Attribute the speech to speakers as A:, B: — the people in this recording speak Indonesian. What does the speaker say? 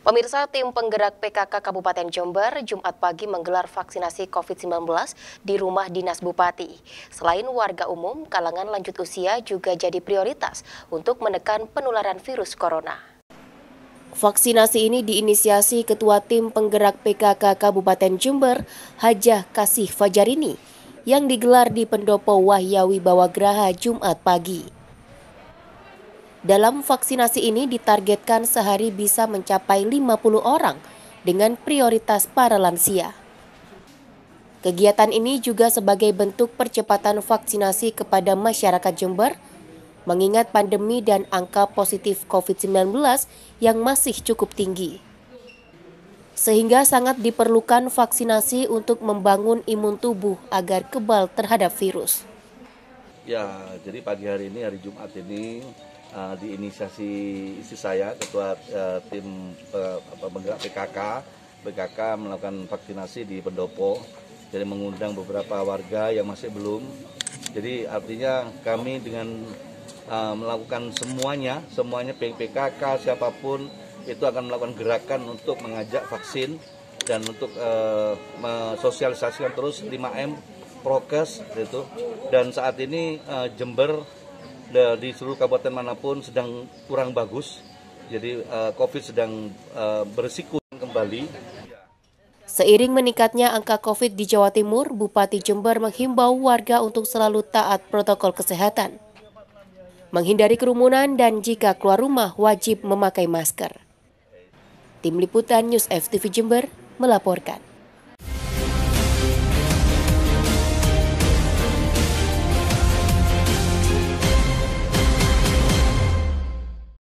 A: Pemirsa tim penggerak PKK Kabupaten Jember Jumat pagi menggelar vaksinasi COVID-19 di rumah dinas Bupati. Selain warga umum, kalangan lanjut usia juga jadi prioritas untuk menekan penularan virus corona. Vaksinasi ini diinisiasi Ketua Tim Penggerak PKK Kabupaten Jember, Hajah Kasih Fajarini, yang digelar di Pendopo Wahyawi Bawagraha Jumat pagi. Dalam vaksinasi ini ditargetkan sehari bisa mencapai 50 orang dengan prioritas para lansia. Kegiatan ini juga sebagai bentuk percepatan vaksinasi kepada masyarakat Jember, mengingat pandemi dan angka positif COVID-19 yang masih cukup tinggi. Sehingga sangat diperlukan vaksinasi untuk membangun imun tubuh agar kebal terhadap virus.
B: Ya, jadi pagi hari ini, hari Jumat ini, uh, diinisiasi istri saya ketua uh, tim uh, penggerak PKK PKK melakukan vaksinasi di Pendopo. Jadi mengundang beberapa warga yang masih belum. Jadi artinya kami dengan uh, melakukan semuanya semuanya PKK siapa pun itu akan melakukan gerakan untuk mengajak vaksin dan untuk uh, mensosialisasikan terus 5M prokes itu dan saat ini uh, Jember di seluruh kabupaten mana pun sedang kurang bagus. Jadi uh, COVID sedang uh, bersikup kembali.
A: Seiring meningkatnya angka COVID di Jawa Timur, Bupati Jember menghimbau warga untuk selalu taat protokol kesehatan. Menghindari kerumunan dan jika keluar rumah wajib memakai masker. Tim Liputan News FTV Jember melaporkan.